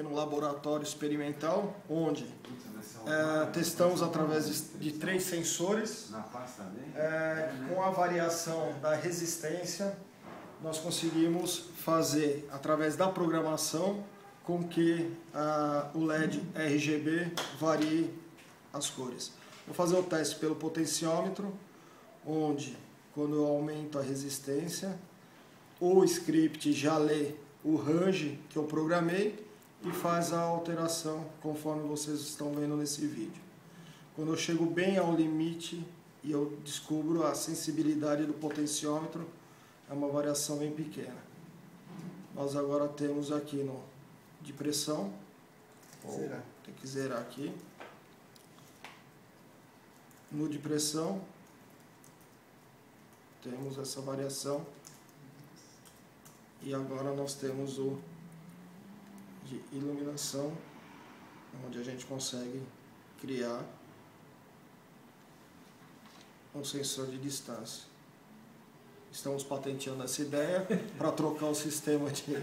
pequeno laboratório experimental, onde é, testamos através de, de três sensores, é, com a variação da resistência, nós conseguimos fazer, através da programação, com que uh, o LED RGB varie as cores. Vou fazer o teste pelo potenciômetro, onde quando eu aumento a resistência, o script já lê o range que eu programei e faz a alteração conforme vocês estão vendo nesse vídeo. Quando eu chego bem ao limite e eu descubro a sensibilidade do potenciômetro, é uma variação bem pequena. Nós agora temos aqui no de pressão, tem que zerar aqui, no de pressão, temos essa variação e agora nós temos o de iluminação, onde a gente consegue criar um sensor de distância. Estamos patenteando essa ideia para trocar o sistema de